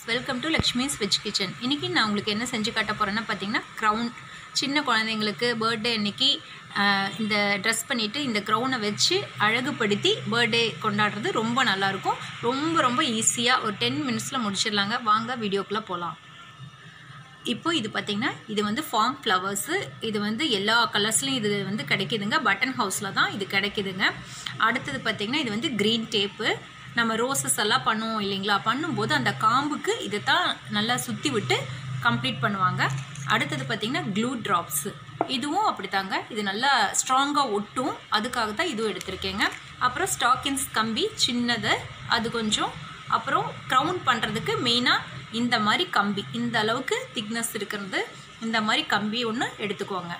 Welcome to Lakshmi's ஸ்விட்ச் kitchen இன்றைக்கி நான் உங்களுக்கு என்ன செஞ்சு காட்ட போகிறேன்னா பார்த்தீங்கன்னா க்ரௌன் சின்ன குழந்தைங்களுக்கு பர்த்டே அன்னைக்கு இந்த ட்ரெஸ் பண்ணிவிட்டு இந்த க்ரௌனை வச்சு அழகுபடுத்தி பர்த்டே கொண்டாடுறது ரொம்ப நல்லாயிருக்கும். ரொம்ப ரொம்ப ஈஸியாக ஒரு டென் மினிட்ஸில் முடிச்சிடலாங்க. வாங்க வீடியோக்குள்ளே போகலாம் இப்போ இது பார்த்திங்கன்னா இது வந்து ஃபார்ம் ஃப்ளவர்ஸு இது வந்து எல்லா கலர்ஸ்லையும் இது வந்து கிடைக்கிதுங்க. பட்டன் ஹவுஸில் தான் இது கிடைக்கிதுங்க. அடுத்தது பார்த்திங்கன்னா இது வந்து க்ரீன் டேப்பு நம்ம ரோசஸ் எல்லாம் பண்ணுவோம் இல்லைங்களா? பண்ணும்போது அந்த காம்புக்கு இதை தான் நல்லா சுற்றி விட்டு கம்ப்ளீட் பண்ணுவாங்க. அடுத்தது பார்த்திங்கன்னா க்ளூ ட்ராப்ஸு இதுவும் அப்படித்தாங்க. இது நல்லா ஸ்ட்ராங்காக ஒட்டும். அதுக்காக தான் இதுவும் எடுத்திருக்கேங்க. அப்புறம் ஸ்டாக்கின்ஸ் கம்பி சின்னது அது கொஞ்சம். அப்புறம் க்ரௌன் பண்ணுறதுக்கு மெயினாக இந்த மாதிரி கம்பி. இந்த அளவுக்கு திக்னஸ் இருக்கிறது. இந்த மாதிரி கம்பி ஒன்று எடுத்துக்கோங்க.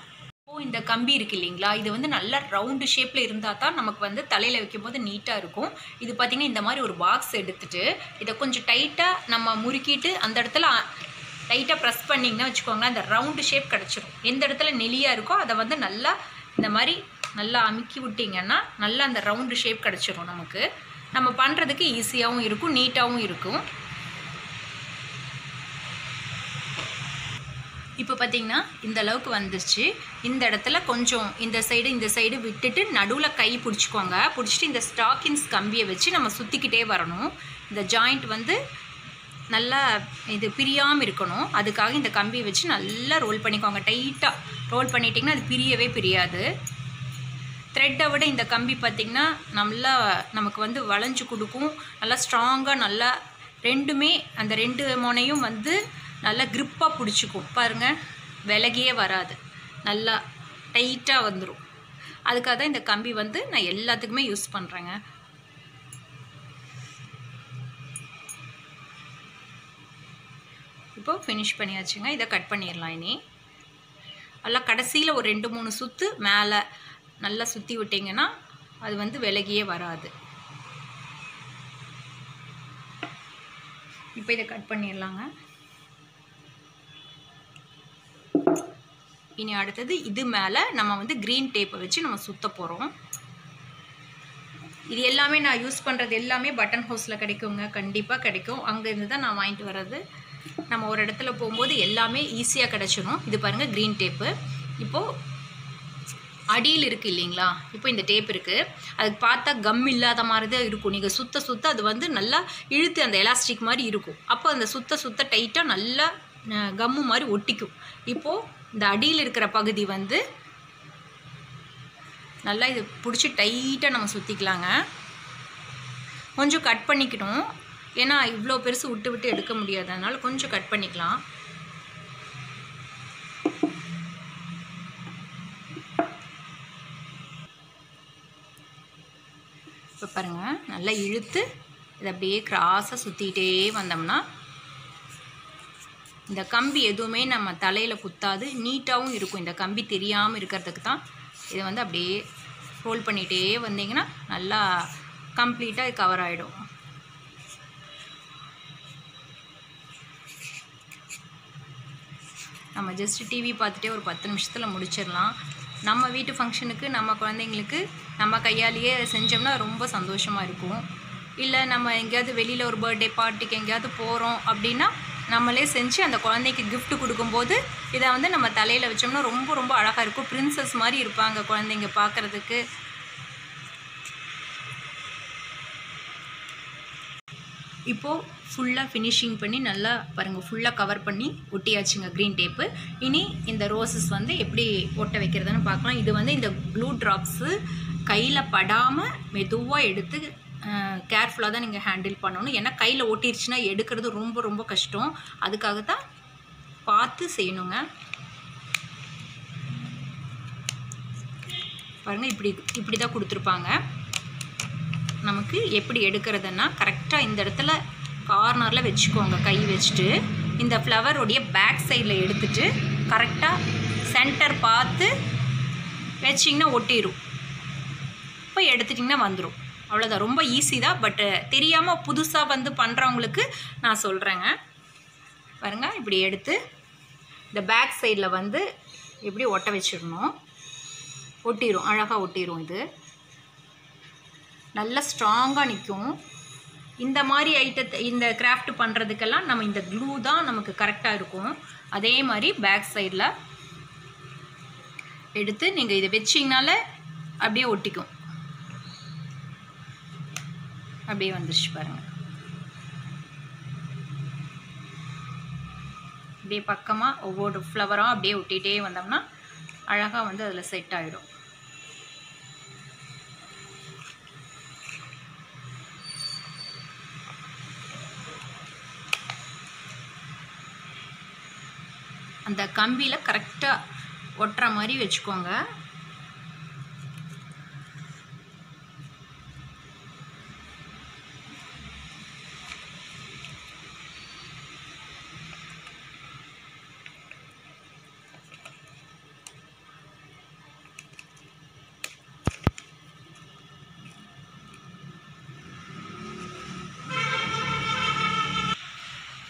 இப்போ இந்த கம்பி இருக்கு இல்லைங்களா? இது வந்து நல்லா ரவுண்டு ஷேப்பில் இருந்தால் தான் நமக்கு வந்து தலையில் வைக்கும்போது நீட்டாக இருக்கும். இது பார்த்திங்கன்னா இந்த மாதிரி ஒரு பாக்ஸ் எடுத்துகிட்டு இதை கொஞ்சம் டைட்டாக நம்ம முறுக்கிட்டு அந்த இடத்துல டைட்டாக ப்ரெஸ் பண்ணிங்கன்னா வச்சுக்கோங்களேன் அந்த ரவுண்டு ஷேப் கிடச்சிரும். எந்த இடத்துல நெளியாக இருக்கோ அதை வந்து நல்லா இந்த மாதிரி நல்லா அமுக்கி விட்டிங்கன்னா நல்லா அந்த ரவுண்டு ஷேப் கிடச்சிரும் நமக்கு. நம்ம பண்ணுறதுக்கு ஈஸியாகவும் இருக்கும் நீட்டாகவும் இருக்கும். இப்போ பார்த்தீங்கன்னா இந்த அளவுக்கு வந்துருச்சு. இந்த இடத்துல கொஞ்சம் இந்த சைடு இந்த சைடு விட்டுட்டு நடுவில் கை பிடிச்சிக்கோங்க. பிடிச்சிட்டு இந்த ஸ்டாக்கின்ஸ் கம்பியை வச்சு நம்ம சுற்றிக்கிட்டே வரணும். இந்த ஜாயிண்ட் வந்து நல்லா இது பிரியாமல் இருக்கணும். அதுக்காக இந்த கம்பியை வச்சு நல்லா ரோல் பண்ணிக்கோங்க. டைட்டாக ரோல் பண்ணிட்டிங்கன்னா அது பிரியவே பிரியாது. த்ரெட்டை விட இந்த கம்பி பார்த்திங்கன்னா நல்லா நமக்கு வந்து வளைஞ்சு கொடுக்கும். நல்லா ஸ்ட்ராங்காக நல்லா ரெண்டுமே அந்த ரெண்டு முனையும் வந்து நல்லா க்ரிப்பாக பிடிச்சிக்கும். பாருங்கள் விலகியே வராது. நல்லா டைட்டாக வந்துடும் அதுக்காக தான் இந்த கம்பி வந்து நான் எல்லாத்துக்குமே யூஸ் பண்ணுறேங்க இப்போ ஃபினிஷ் பண்ணியாச்சுங்க. இதை கட் பண்ணிடலாம் இனி. நல்லா கடைசியில் ஒரு ரெண்டு மூணு சுற்று மேலே நல்லா சுற்றி விட்டிங்கன்னா அது வந்து விலகியே வராது. இப்போ இதை கட் பண்ணிடலாங்க. இனி அடுத்தது இது மேலே நம்ம வந்து க்ரீன் டேப்பை வச்சு நம்ம சுத்த போகிறோம் இது எல்லாமே நான் யூஸ் பண்ணுறது எல்லாமே பட்டன் ஹவுஸில் கிடைக்குங்க. கண்டிப்பாக கிடைக்கும். அங்கேருந்து தான் நான் வாங்கிட்டு வர்றது. நம்ம ஒரு இடத்துல போகும்போது எல்லாமே ஈஸியாக கிடச்சிடும் இது பாருங்கள் க்ரீன் டேப்பு இப்போது அடியில் இருக்குது இல்லைங்களா? இப்போ இந்த டேப் இருக்குது அதுக்கு பார்த்தா கம் இல்லாத மாதிரி தான் இருக்கும். நீங்கள் சுத்த சுத்த அது வந்து நல்லா இழுத்து அந்த எலாஸ்டிக் மாதிரி இருக்கும். அப்போ அந்த சுத்த சுத்த டைட்டாக நல்லா கம்மு மாதிரி ஒட்டிக்கும். இப்போது இந்த அடியில் இருக்கிற பகுதி வந்து நல்லா இது பிடிச்சி டைட்டாக நம்ம சுற்றிக்கலாங்க கொஞ்சம் கட் பண்ணிக்கணும். ஏன்னா இவ்வளோ பெருசு விட்டு விட்டு எடுக்க முடியாது. அதனால் கொஞ்சம் கட் பண்ணிக்கலாம். இப்போ பாருங்கள் நல்லா இழுத்து இதை அப்படியே கிராஸாக சுற்றிக்கிட்டே வந்தோம்னா இந்த கம்பி எதுவுமே நம்ம தலையில் குத்தாது நீட்டாகவும் இருக்கும். இந்த கம்பி தெரியாமல் இருக்கிறதுக்கு தான் இதை வந்து அப்படியே ரோல் பண்ணிகிட்டே வந்தீங்கன்னா நல்லா கம்ப்ளீட்டாக இது கவர் ஆகிடும் நம்ம ஜஸ்ட் டிவி பார்த்துட்டே ஒரு பத்து நிமிஷத்தில் முடிச்சிடலாம். நம்ம வீட்டு ஃபங்க்ஷனுக்கு நம்ம குழந்தைங்களுக்கு நம்ம கையாலேயே செஞ்சோம்னா ரொம்ப சந்தோஷமாக இருக்கும். இல்லை நம்ம எங்கேயாவது வெளியில் ஒரு பர்த்டே பார்ட்டிக்கு எங்கேயாவது போகிறோம் அப்படின்னா நம்மளே செஞ்சு அந்த குழந்தைக்கு கிஃப்ட் கொடுக்கும்போது இதை வந்து நம்ம தலையில் வச்சோம்னா ரொம்ப ரொம்ப அழகாக இருக்கும். பிரின்சஸ் மாதிரி இருப்பாங்க குழந்தைங்க பார்க்குறதுக்கு. இப்போது ஃபுல்லாக ஃபினிஷிங் பண்ணி நல்லா பாருங்கள் ஃபுல்லாக கவர் பண்ணி ஒட்டியாச்சுங்க க்ரீன் டேப்பு இனி இந்த ரோசஸ் வந்து எப்படி ஒட்ட வைக்கிறதுன்னு பார்க்கலாம். இது வந்து இந்த க்ளூ ட்ராப்ஸு கையில் படாமல் மெதுவாக எடுத்து கேர்ஃபுல்லாக தான் நீங்கள் ஹேண்டில் பண்ணணும். ஏன்னா கையில் ஒட்டிருச்சுன்னா எடுக்கிறது ரொம்ப ரொம்ப கஷ்டம். அதுக்காக தான் பார்த்து செய்யணுங்க. பாருங்கள் இப்படி இப்படி தான் கொடுத்துருப்பாங்க. நமக்கு எப்படி எடுக்கிறதுன்னா கரெக்டாக இந்த இடத்துல கார்னரில் வச்சுக்கோங்க. கை வச்சுட்டு இந்த ஃப்ளவருடைய பேக் சைடில் எடுத்துட்டு கரெக்டாக சென்டர் பார்த்து வச்சிங்கன்னா ஒட்டிடும் இப்போ எடுத்துட்டிங்கன்னா வந்துடும் அவ்வளோதான் ரொம்ப ஈஸி தான். பட்டு தெரியாமல் புதுசாக வந்து பண்ணுறவங்களுக்கு நான் சொல்கிறேங்க பாருங்க இப்படி எடுத்து இந்த பேக் சைடில் வந்து இப்படி ஒட்ட வச்சிடணும்? ஒட்டிடும் அழகாக ஒட்டிடும் இது. நல்லா ஸ்ட்ராங்காக நிற்கும் இந்த மாதிரி ஐட்டத்தை இந்த கிராஃப்ட் பண்ணுறதுக்கெல்லாம் நம்ம இந்த க்ளூ தான் நமக்கு கரெக்டாக இருக்கும். அதே மாதிரி பேக் சைடில் எடுத்து நீங்கள் இதை வச்சிங்கனால அப்படியே ஒட்டிக்கும். அப்படியே வந்துருச்சு பாருங்கள் அப்படியே பக்கமாக ஒவ்வொரு ஃப்ளவராக அப்படியே ஒட்டிகிட்டே வந்தோம்னா அழகாக வந்து அதில் செட் ஆகிடும் அந்த கம்பியில் கரெக்டாக ஒட்டுற மாதிரி வச்சுக்கோங்க.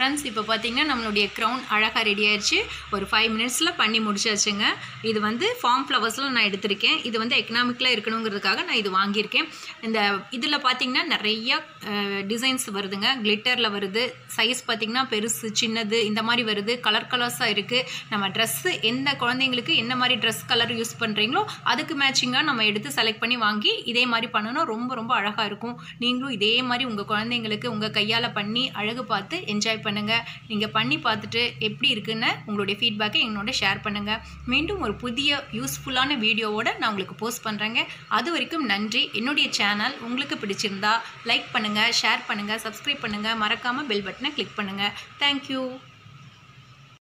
ஃப்ரெண்ட்ஸ் இப்போ பார்த்தீங்கன்னா நம்மளுடைய க்ரௌன் அழகாக ரெடி ஆயிடுச்சு ஒரு ஃபைவ் மினிட்ஸில் பண்ணி முடிச்சாச்சுங்க. இது வந்து ஃபார்ம் ஃப்ளவர்ஸில் நான் எடுத்திருக்கேன். இது வந்து எக்கனாமிக்கலாக இருக்கணுங்கிறதுக்காக நான் இது வாங்கியிருக்கேன். இந்த இதில் பார்த்திங்கன்னா நிறையா டிசைன்ஸ் வருதுங்க. கிளிட்டரில் வருது. சைஸ் பார்த்தீங்கன்னா பெருசு சின்னது இந்த மாதிரி வருது. கலர் கலர்ஸாக இருக்குது நம்ம ட்ரெஸ்ஸு எந்த குழந்தைங்களுக்கு என்ன மாதிரி ட்ரெஸ் கலர் யூஸ் பண்ணுறீங்களோ அதுக்கு மேட்சிங்காக நம்ம எடுத்து செலக்ட் பண்ணி வாங்கி இதே மாதிரி பண்ணணும் ரொம்ப ரொம்ப அழகாக இருக்கும். நீங்களும் இதே மாதிரி உங்கள் குழந்தைங்களுக்கு உங்கள் கையால் பண்ணி அழகு பார்த்து என்ஜாய் பண்ணி பண்ணுங்கள் நீங்கள் பண்ணி பார்த்துட்டு எப்படி இருக்குன்னு உங்களுடைய ஃபீட்பேக்கை என்னோட ஷேர் பண்ணுங்கள் மீண்டும் ஒரு புதிய யூஸ்ஃபுல்லான வீடியோவோட நான் உங்களுக்கு போஸ்ட் பண்ணுறேங்க அது வரைக்கும் நன்றி. என்னுடைய சேனல் உங்களுக்கு பிடிச்சிருந்தா லைக் பண்ணுங்கள் ஷேர் பண்ணுங்கள் சப்ஸ்கிரைப் பண்ணுங்கள் மறக்காமல் பெல் பட்டனை கிளிக் பண்ணுங்கள் தேங்க்யூ